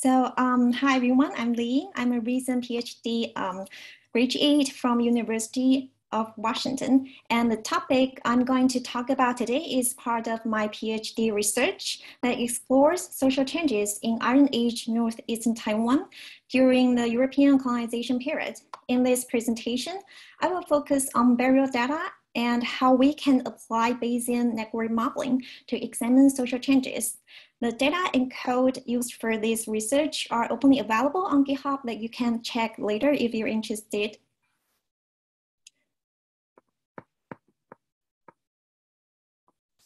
So um, hi everyone, I'm Lee. I'm a recent PhD um, graduate from University of Washington. And the topic I'm going to talk about today is part of my PhD research that explores social changes in Iron Age northeastern Taiwan during the European colonization period. In this presentation, I will focus on burial data and how we can apply Bayesian network modeling to examine social changes. The data and code used for this research are openly available on GitHub that you can check later if you're interested.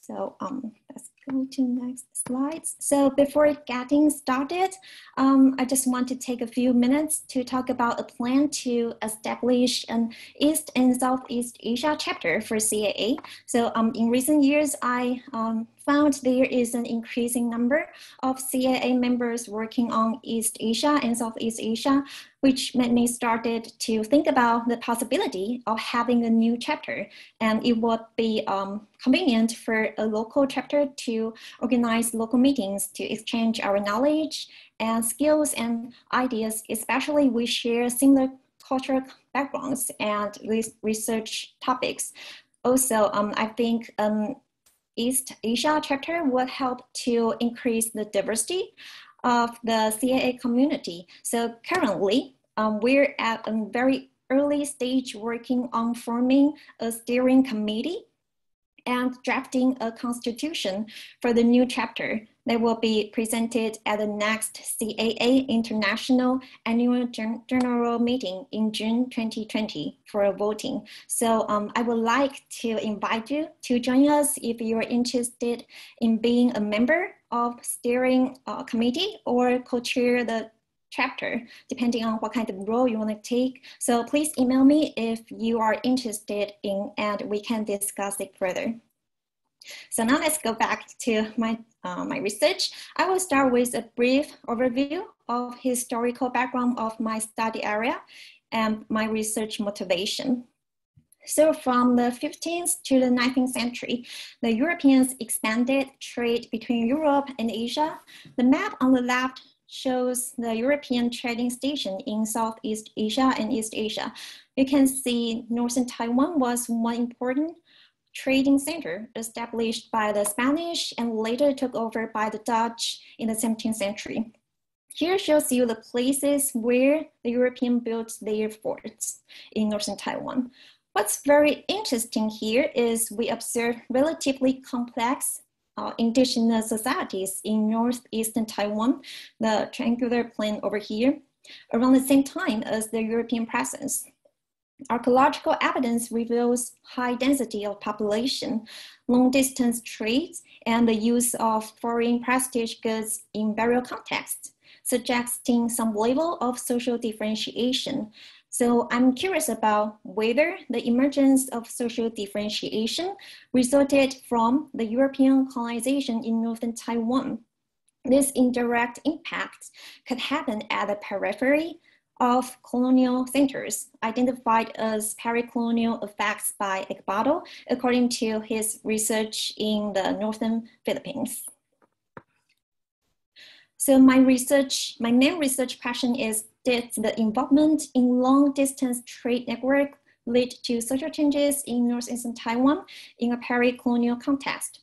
So um, let's go to next slides. So before getting started, um, I just want to take a few minutes to talk about a plan to establish an East and Southeast Asia chapter for CAA. So um, in recent years, I um, found there is an increasing number of CAA members working on East Asia and Southeast Asia, which made me started to think about the possibility of having a new chapter. And it would be um, convenient for a local chapter to organize local meetings to exchange our knowledge and skills and ideas, especially we share similar cultural backgrounds and research topics. Also, um, I think um, East Asia chapter would help to increase the diversity of the CAA community. So currently, um, we're at a very early stage working on forming a steering committee and drafting a constitution for the new chapter that will be presented at the next CAA International Annual General Meeting in June 2020 for a voting. So um, I would like to invite you to join us if you are interested in being a member of steering uh, committee or co-chair the chapter, depending on what kind of role you want to take. So please email me if you are interested in, and we can discuss it further. So now let's go back to my, uh, my research. I will start with a brief overview of historical background of my study area and my research motivation. So from the 15th to the 19th century, the Europeans expanded trade between Europe and Asia. The map on the left shows the European trading station in Southeast Asia and East Asia. You can see Northern Taiwan was one important trading center established by the Spanish and later took over by the Dutch in the 17th century. Here shows you the places where the European built their forts in northern Taiwan. What's very interesting here is we observe relatively complex uh, indigenous societies in northeastern Taiwan, the triangular plain over here, around the same time as the European presence. Archaeological evidence reveals high density of population, long distance trades, and the use of foreign prestige goods in burial contexts, suggesting some level of social differentiation. So I'm curious about whether the emergence of social differentiation resulted from the European colonization in northern Taiwan. This indirect impact could happen at the periphery of colonial centers identified as pericolonial effects by Acabado, according to his research in the northern Philippines. So my research, my main research question is, did the involvement in long distance trade network lead to social changes in northeastern Taiwan in a peri-colonial context?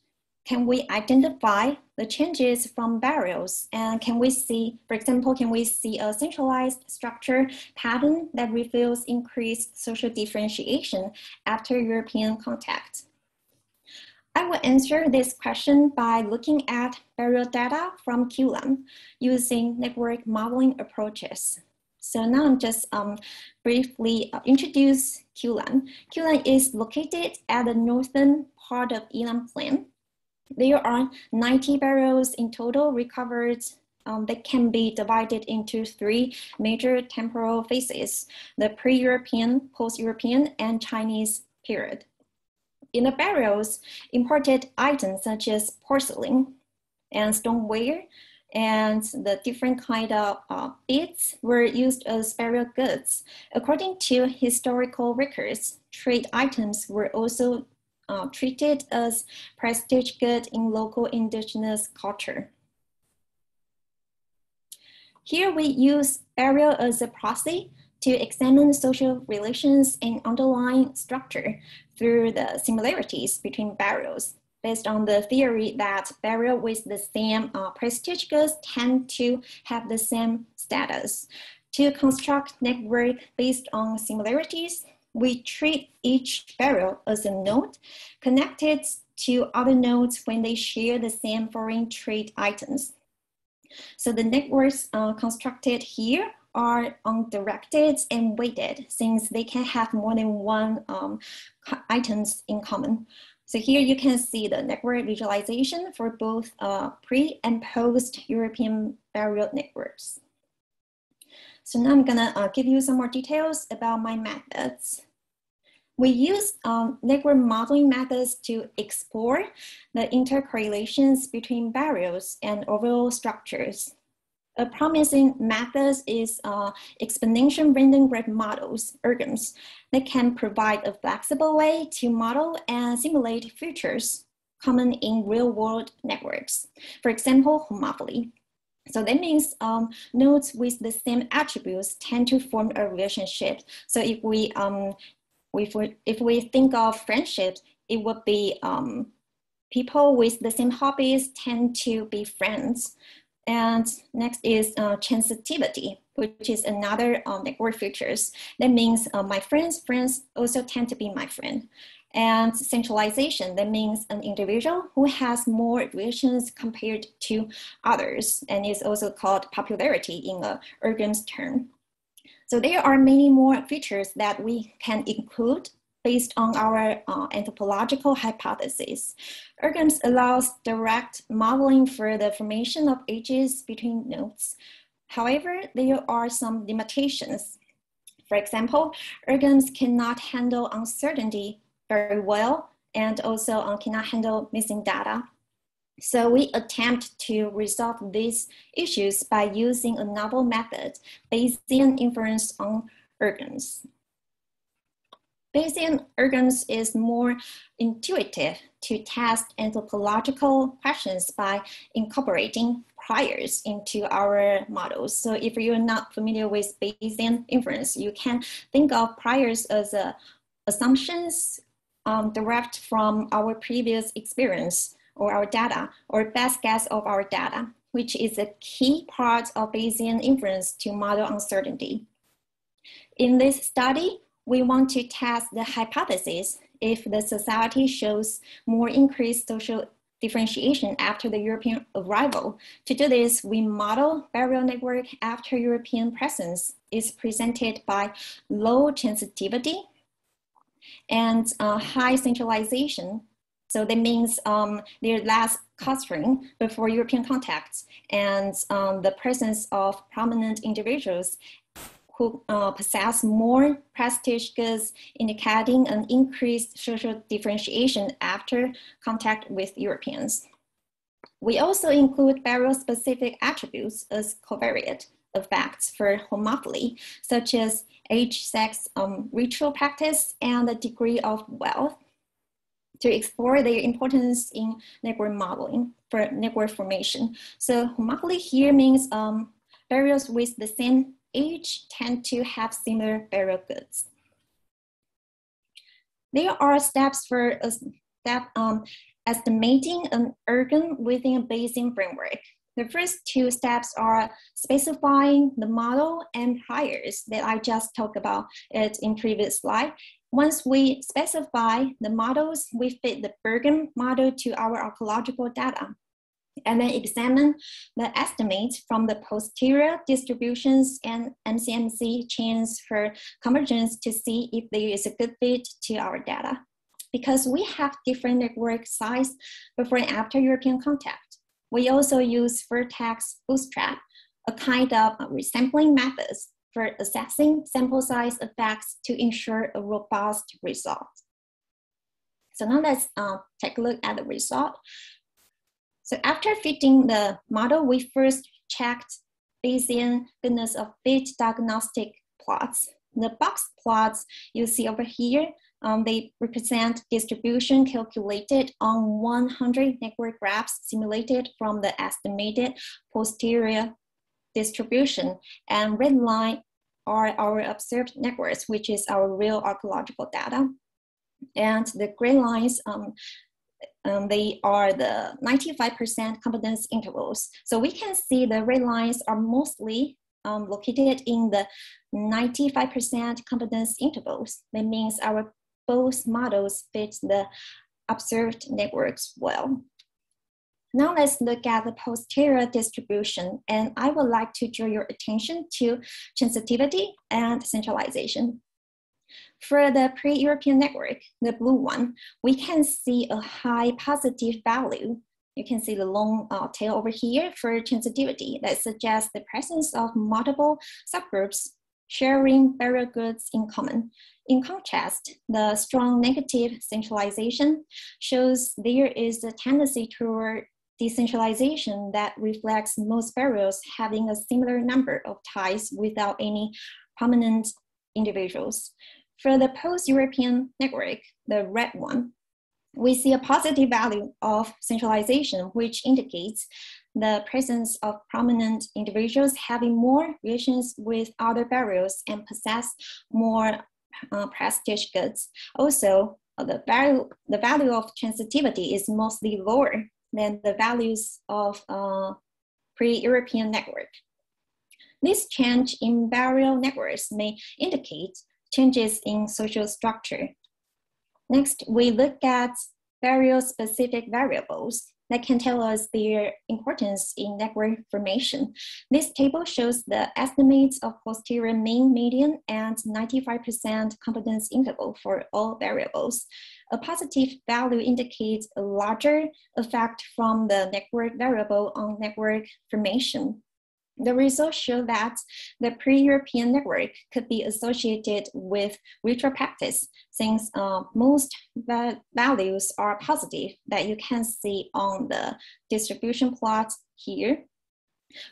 Can we identify the changes from burials? And can we see, for example, can we see a centralized structure pattern that reveals increased social differentiation after European contact? I will answer this question by looking at burial data from Kiwulan using network modeling approaches. So now I'm just um, briefly uh, introduce Kiwulan. Kiwulan is located at the northern part of Yilan Plain there are 90 burials in total recovered um, that can be divided into three major temporal phases, the pre-European, post-European, and Chinese period. In the burials, imported items such as porcelain and stoneware and the different kind of uh, beads were used as burial goods. According to historical records, trade items were also uh, treated as prestige good in local indigenous culture. Here we use burial as a proxy to examine social relations and underlying structure through the similarities between burials based on the theory that burial with the same uh, prestige goods tend to have the same status. To construct network based on similarities, we treat each burial as a node connected to other nodes when they share the same foreign trade items. So the networks uh, constructed here are undirected and weighted since they can have more than one um, items in common. So here you can see the network visualization for both uh, pre and post European burial networks. So now I'm gonna uh, give you some more details about my methods. We use um, network modeling methods to explore the intercorrelations between burials and overall structures. A promising method is uh, exponential random graph models, ERGMs, that can provide a flexible way to model and simulate features common in real-world networks. For example, homophily. So that means um, nodes with the same attributes tend to form a relationship. So if we, um, if we, if we think of friendships, it would be um, people with the same hobbies tend to be friends. And next is uh, transitivity, which is another um, network features. That means uh, my friends' friends also tend to be my friend. And centralization, that means an individual who has more relations compared to others and is also called popularity in a ERGM's term. So there are many more features that we can include based on our uh, anthropological hypothesis. ERGMs allows direct modeling for the formation of edges between nodes. However, there are some limitations. For example, ERGMs cannot handle uncertainty very well and also uh, cannot handle missing data. So we attempt to resolve these issues by using a novel method, Bayesian inference on ERGMs. Bayesian ERGMs is more intuitive to test anthropological questions by incorporating priors into our models. So if you're not familiar with Bayesian inference, you can think of priors as uh, assumptions um, derived from our previous experience or our data or best guess of our data, which is a key part of Bayesian inference to model uncertainty. In this study, we want to test the hypothesis if the society shows more increased social differentiation after the European arrival. To do this, we model burial network after European presence is presented by low transitivity and uh, high centralization. So that means um, there's less clustering before European contacts and um, the presence of prominent individuals who uh, possess more prestige goods, indicating an increased social differentiation after contact with Europeans. We also include burial-specific attributes as covariate effects for homophily, such as age, sex, um, ritual practice, and the degree of wealth to explore their importance in network modeling for network formation. So homophily here means um, burials with the same age tend to have similar burial goods. There are steps for a step um, estimating an ERGM within a Bayesian framework. The first two steps are specifying the model and priors that I just talked about it in previous slide. Once we specify the models, we fit the Bergm model to our archaeological data and then examine the estimates from the posterior distributions and MCMC chains for convergence to see if there is a good fit to our data. Because we have different network size before and after European contact. We also use Vertex Bootstrap, a kind of resampling methods for assessing sample size effects to ensure a robust result. So now let's uh, take a look at the result. So after fitting the model, we first checked Bayesian goodness of fit diagnostic plots. The box plots you see over here, um, they represent distribution calculated on 100 network graphs simulated from the estimated posterior distribution, and red line are our observed networks, which is our real archaeological data. And the gray lines, um, um, they are the 95% confidence intervals. So we can see the red lines are mostly um, located in the 95% confidence intervals. That means our both models fit the observed networks well. Now let's look at the posterior distribution, and I would like to draw your attention to transitivity and centralization. For the pre-European network, the blue one, we can see a high positive value. You can see the long uh, tail over here for transitivity that suggests the presence of multiple subgroups sharing burial goods in common. In contrast, the strong negative centralization shows there is a tendency toward decentralization that reflects most burials having a similar number of ties without any prominent individuals. For the post-European network, the red one, we see a positive value of centralization, which indicates the presence of prominent individuals having more relations with other burials and possess more uh, prestige goods. Also, uh, the value, the value of transitivity is mostly lower than the values of uh, pre-European network. This change in burial networks may indicate changes in social structure. Next, we look at burial-specific variables that can tell us their importance in network formation. This table shows the estimates of posterior mean, median, and 95% confidence interval for all variables. A positive value indicates a larger effect from the network variable on network formation. The results show that the pre-European network could be associated with ritual practice since uh, most va values are positive that you can see on the distribution plot here.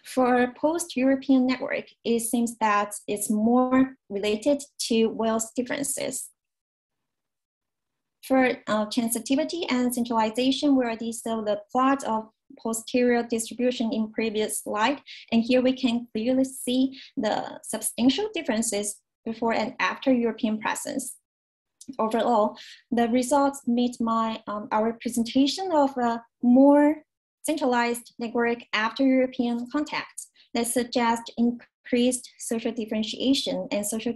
For post-European network, it seems that it's more related to wealth differences. For uh, transitivity and centralization, we already saw the plot of posterior distribution in previous slide. And here we can clearly see the substantial differences before and after European presence. Overall, the results meet my um, our presentation of a more centralized network after European contacts that suggest increased social differentiation and social,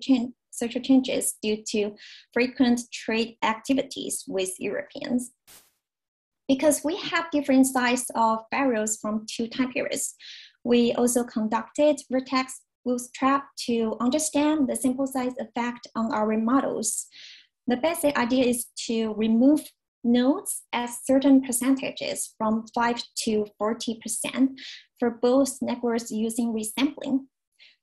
social changes due to frequent trade activities with Europeans because we have different sizes of burials from two time periods. We also conducted vertex bootstrap to understand the sample size effect on our models. The basic idea is to remove nodes at certain percentages from 5 to 40% for both networks using resampling.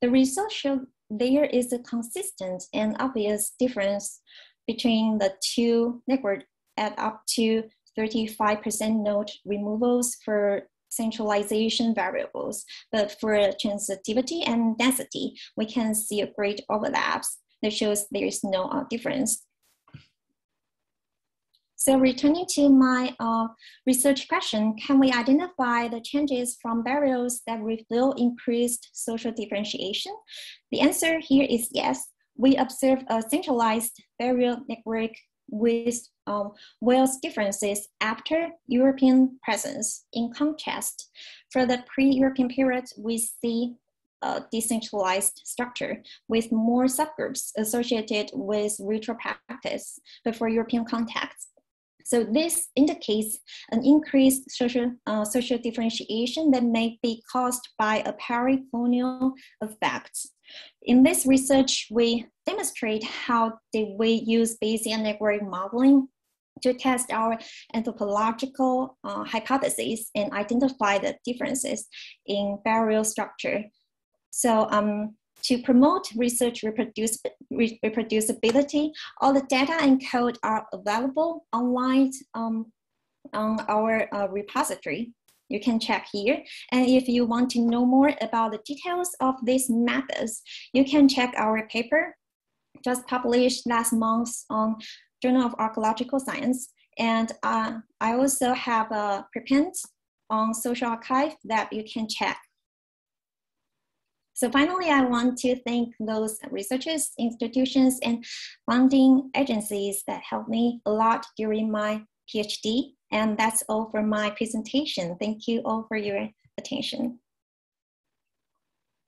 The results show there is a consistent and obvious difference between the two networks at up to 35% node removals for centralization variables, but for transitivity and density, we can see a great overlaps that shows there is no uh, difference. So returning to my uh, research question, can we identify the changes from burials that reveal increased social differentiation? The answer here is yes. We observe a centralized burial network with um, wealth differences after European presence. In contrast, for the pre-European period, we see a decentralized structure with more subgroups associated with ritual practice before European contacts. So this indicates an increased social, uh, social differentiation that may be caused by a peri-colonial effect in this research, we demonstrate how we use Bayesian network modeling to test our anthropological uh, hypotheses and identify the differences in burial structure. So um, to promote research reproduci reproducibility, all the data and code are available online um, on our uh, repository you can check here. And if you want to know more about the details of these methods, you can check our paper just published last month on Journal of Archaeological Science. And uh, I also have a preprint on SocArXiv that you can check. So finally, I want to thank those researchers, institutions, and funding agencies that helped me a lot during my PhD. And that's all for my presentation. Thank you all for your attention.